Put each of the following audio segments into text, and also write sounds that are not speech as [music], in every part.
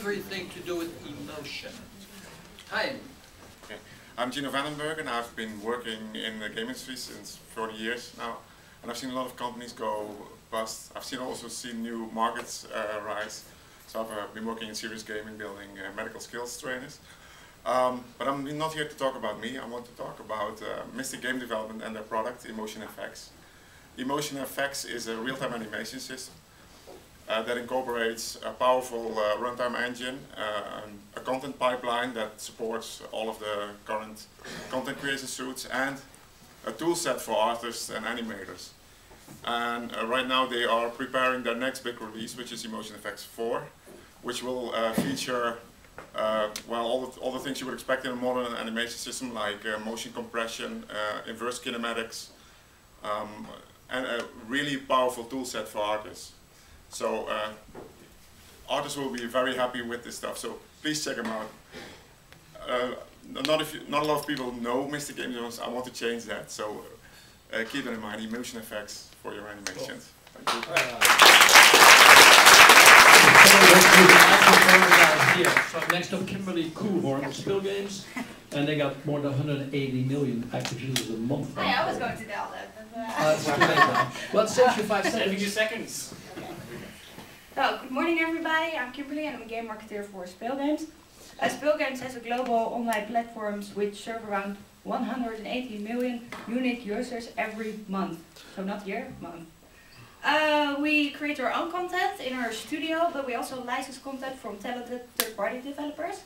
everything to do with emotion. Hi. Okay. I'm Gino Vandenberg and I've been working in the game industry since 40 years now. And I've seen a lot of companies go bust. I've seen also seen new markets uh, rise. So I've uh, been working in serious gaming, building uh, medical skills trainers. Um, but I'm not here to talk about me. I want to talk about uh, Mystic Game Development and their product, Emotion FX. Emotion FX is a real-time animation system that incorporates a powerful uh, runtime engine, uh, a content pipeline that supports all of the current content creation suites, and a tool set for artists and animators. And uh, right now they are preparing their next big release, which is Emotion FX 4, which will uh, feature uh, well, all the, all the things you would expect in a modern animation system, like motion compression, inverse kinematics, um, and a really powerful tool set for artists. So uh, artists will be very happy with this stuff. So please check them out. Uh, not, if you, not a lot of people know Mystic Game Zones. I want to change that. So uh, keep that in mind. Emotion FX for your animations. Cool. Thank you. So next up, Kimberly Coolhorn of Spill Games, and they got more than 180 million active users a month. Hey, I was going to tell that. Uh, it's too late now. Well, it saves you five seconds. 70 seconds. So, good morning everybody, I'm Kimberly and I'm a game marketer for Spill Games. Uh, Games has a global online platform which serve around 180 million unique users every month. So not year, month. Uh, we create our own content in our studio, but we also license content from talented third-party developers.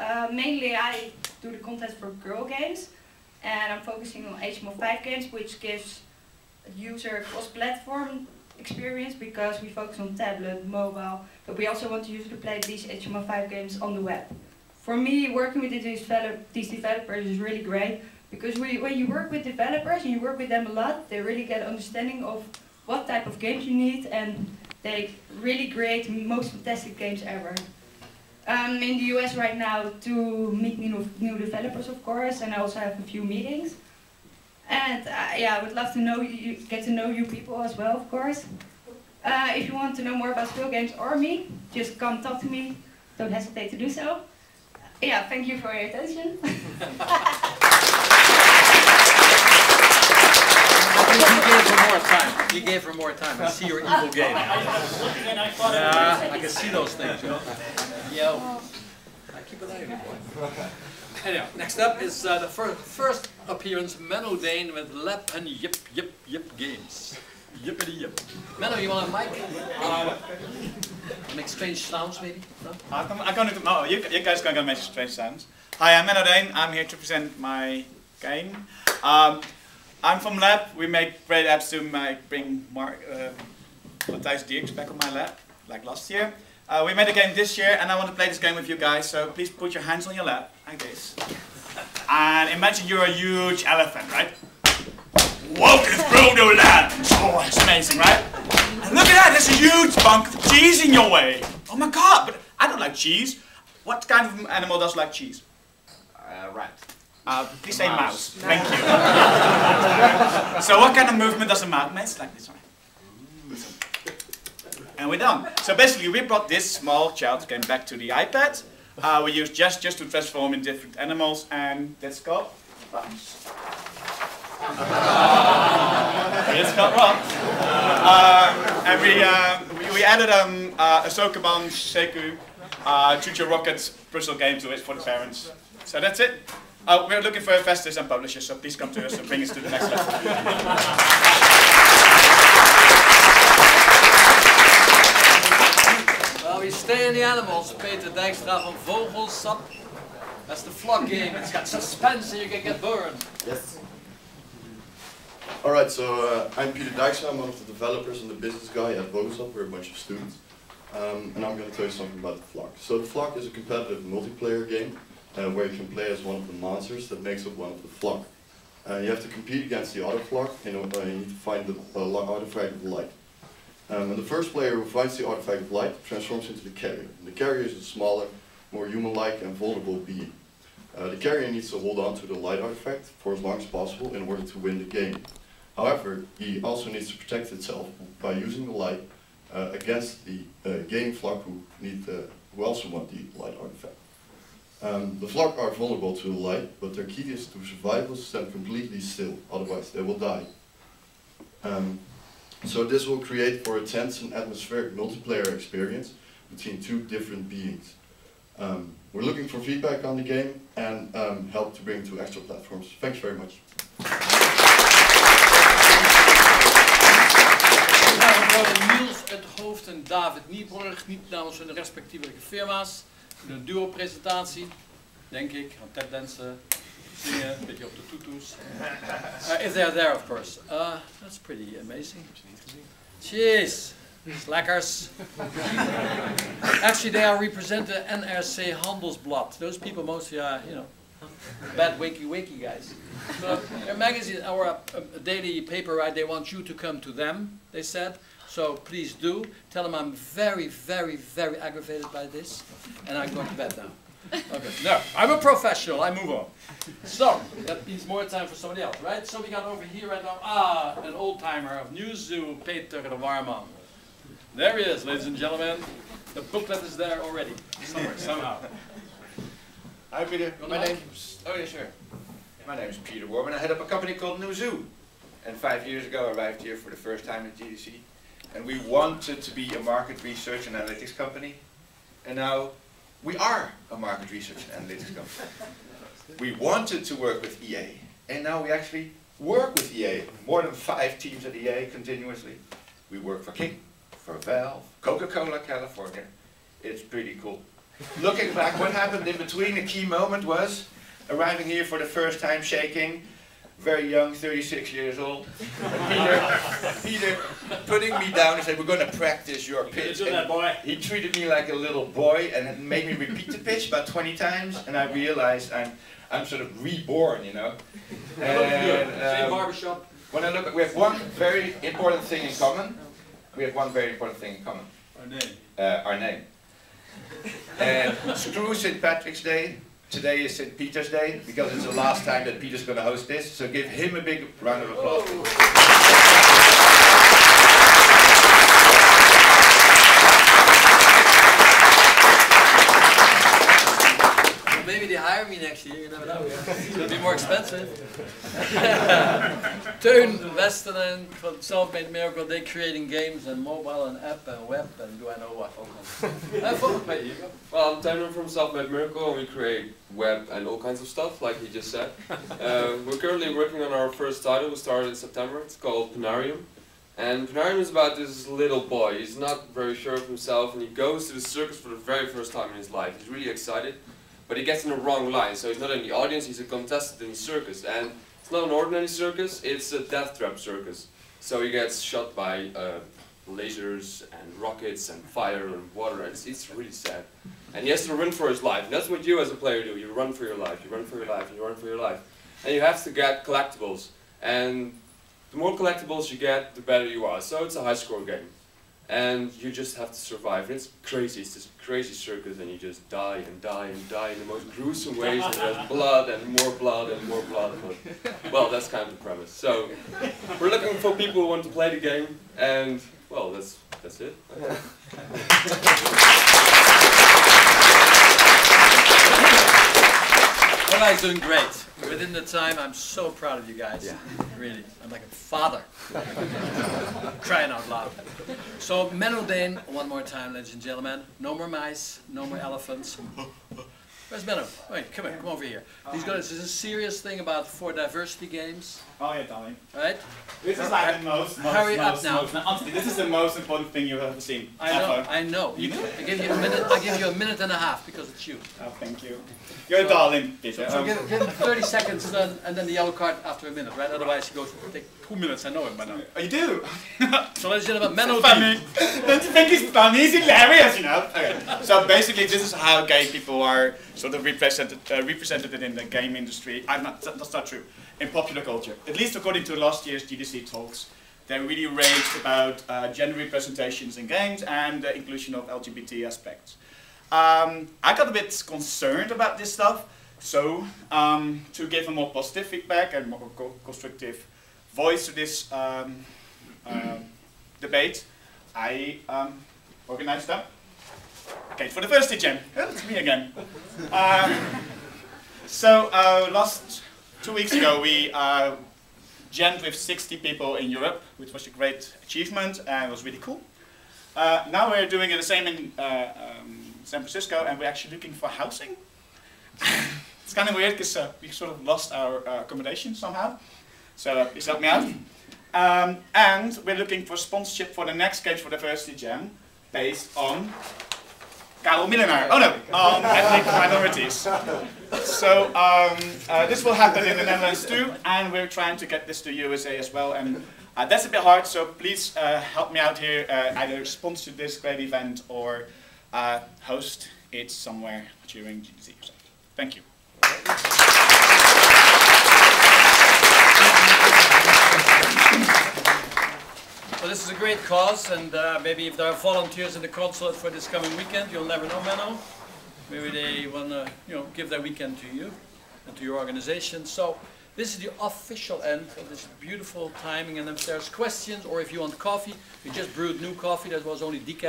Uh, mainly I do the content for girl games, and I'm focusing on HTML5 games, which gives user cross-platform experience because we focus on tablet, mobile, but we also want to use to play these HTML5 games on the web. For me, working with these, develop, these developers is really great because we, when you work with developers and you work with them a lot, they really get understanding of what type of games you need and they really create most fantastic games ever. I'm in the US right now to meet new, new developers, of course, and I also have a few meetings. And uh, yeah, I would love to know you, get to know you people as well, of course. Uh, if you want to know more about Spill Games or me, just come talk to me. Don't hesitate to do so. Yeah, thank you for your attention. [laughs] you gave her more time. You gave her more time. I see your evil game. Yeah, I can see those things. You know? Yo, I keep an eye on you, boy. Anyhow, next up is uh, the fir first appearance, Menno Deen with Lab and Yip Yip Yip Games. Yippity yip. Menno, you want a mic? Uh, make strange sounds, maybe? No? I can, I can no, you, you guys can make strange sounds. Hi, I'm Menno Deen. I'm here to present my game. Um, I'm from Lab. We make great apps to make, bring Mark, uh, Dierks back on my lab, like last year. Uh, we made a game this year, and I want to play this game with you guys, so please put your hands on your lap, like this. And imagine you're a huge elephant, right? Welcome through the land! Oh, it's amazing, right? And look at that, there's a huge bunk of cheese in your way. Oh my god, but I don't like cheese. What kind of animal does like cheese? Uh, rat. Uh, please say mouse. mouse. Thank you. [laughs] so what kind of movement does a mouse make? Like this one and we're done. So basically, we brought this small child game back to the iPad. Uh, we used just just to transform in different animals, and that's called Rams. it's Rams. Uh, and we, uh, we, we added um, uh, a Sokoban Seku uh, ChuChu Rocket puzzle game to it for the parents. So that's it. Uh, we're looking for investors and publishers, so please come to us and bring us to the next level. we stay in the animals. Peter Dijkstra van Vogelsap. That's the flock game. It's got suspense and you can get burned. Yes. Alright, so uh, I'm Peter Dijkstra. I'm one of the developers and the business guy at Vogelsap. We're a bunch of students. Um, and I'm going to tell you something about the Flock. So the Flock is a competitive multiplayer game uh, where you can play as one of the monsters that makes up one of the Flock. Uh, you have to compete against the other Flock and uh, you need to find the uh, artifact of light. Um, and the first player who finds the artifact of light transforms into the carrier. And the carrier is a smaller, more human-like and vulnerable being. Uh, the carrier needs to hold on to the light artifact for as long as possible in order to win the game. However, he also needs to protect itself by using the light uh, against the uh, game flock who need the who also want the light artifact. Um, the flock are vulnerable to the light, but their key is to survival stand completely still, otherwise they will die. Um, so this will create for a tense and atmospheric multiplayer experience between two different beings. Um, we're looking for feedback on the game and um, help to bring to extra platforms. Thanks very much. Niels het Hoofd en David Nieborg, niet namens hun respectievelijke firma's. Een duo-presentatie, denk ik, aan tapdansen, zingen, een beetje op de toetoes. Uh, if they're there, of course. Uh, that's pretty amazing. Jeez, slackers. [laughs] Actually, they are representing NRC Handelsblad. Those people mostly are, you know, bad wakey wakey guys. So their magazine or a, a daily paper, right? They want you to come to them. They said. So please do tell them I'm very, very, very aggravated by this, and I'm going to bed now. Okay. No, I'm a professional. I move on. So that means more time for somebody else, right? So we got over here right now. Ah, an old timer of Newzoo, Peter de Warman. There he is, ladies and gentlemen. The booklet is there already, somewhere, somehow. Hi Peter, Go my name's, oh yeah sure. My name is Peter Warman, I head up a company called Newzoo. And five years ago I arrived here for the first time at GDC. And we wanted to be a market research and analytics company. And now we are a market research and analytics company. We wanted to work with EA. And now we actually work with EA. More than five teams at EA continuously. We work for King, for Valve, Coca-Cola California. It's pretty cool. Looking back, what happened in between, a key moment was arriving here for the first time, shaking, very young, 36 years old. Peter, Peter putting me down and said, we're going to practice your pitch. He treated me like a little boy and made me repeat the pitch about 20 times, and I realized I'm, I'm sort of reborn, you know. And, Same um, barbershop. when I look at, we have one very important thing in common. We have one very important thing in common. Our name. Uh, our name. And screw St. Patrick's Day. Today is St. Peter's Day because it's the last time that Peter's going to host this. So give him a big round of applause. Oh. Well, maybe they hire me next year, you never know. [laughs] It'll be more expensive. [laughs] Teun Westernen from Self-Made Miracle, they creating games and mobile and app and web and do I know what. For- wait, you go. Well, I'm Tanner from Self-Made Miracle, and we create web and all kinds of stuff, like he just said. [laughs] uh, we're currently working on our first title. We started in September. It's called Panarium. And Panarium is about this little boy. He's not very sure of himself, and he goes to the circus for the very first time in his life. He's really excited, but he gets in the wrong line. So he's not in the audience, he's a contestant in the circus. And it's not an ordinary circus, it's a death trap circus. So he gets shot by uh, lasers and rockets and fire and water, and it's, it's really sad. And he has to run for his life. And that's what you as a player do. You run for your life, you run for your life, you run for your life. And you have to get collectibles. And the more collectibles you get, the better you are. So it's a high score game. And you just have to survive. And it's crazy. It's this crazy circus, and you just die and die and die in the most gruesome ways. And there's blood and more blood and more blood. But, [laughs] well, that's kind of the premise. So we're looking for people who want to play the game. And, well, that's, that's it. [laughs] Guys, doing great. Within the time, I'm so proud of you guys. Yeah. Really, I'm like a father. [laughs] Crying out loud. So, Menno Deen, one more time, ladies and gentlemen. No more mice, no more elephants. Where's Menno? Wait, come here, come over here. He's got this is a serious thing about for diversity games, Oh yeah, darling. right? This is like the most, most, Hurry up most, now. most, honestly, this is the most important thing you've ever seen. I know, ever. I know. You? I give you a minute. I give you a minute and a half because it's you. Oh, thank you. You're a darling, Peter. So Um, give, give him 30 seconds and then, and then the yellow card after a minute, right? Otherwise he goes, take two minutes, I know him by now. oh, you do? So ladies and gentlemen, Menno funny. Don't you think he's funny? He's hilarious, you know. Okay. So basically, this is how gay people are sort of represented uh, represented in the game industry. I'm not. That's not true. In popular culture, at least according to last year's GDC talks, they really raged about uh, gender representations in games and the inclusion of LGBT aspects. Um, I got a bit concerned about this stuff, so um, to give a more positive feedback and more co- constructive voice to this um, um, debate, I um, organized them. Okay, for the first. Oh, it's me again. Um, so uh, last two weeks ago we uh, jammed with 60 people in Europe, which was a great achievement and was really cool. Uh, now we're doing the same in uh, um, San Francisco, and we're actually looking for housing. [laughs] it's kind of weird because uh, we sort of lost our uh, accommodation somehow. So uh, please help me out. Um, and we're looking for sponsorship for the next Games for Diversity Jam based on Karel Millenaar. Oh no, on ethnic minorities. So um, uh, this will happen in the Netherlands too, and we're trying to get this to USA as well. And uh, that's a bit hard, so please uh, help me out here. Uh, either sponsor this great event or uh, host it somewhere during GDC. Thank you. Is a great cause, and uh, maybe if there are volunteers in the consulate for this coming weekend, you'll never know, Menno. Maybe they want to, you know, give their weekend to you and to your organization. So this is the official end of this beautiful timing. And if there's questions or if you want coffee, we just brewed new coffee that was only decaf.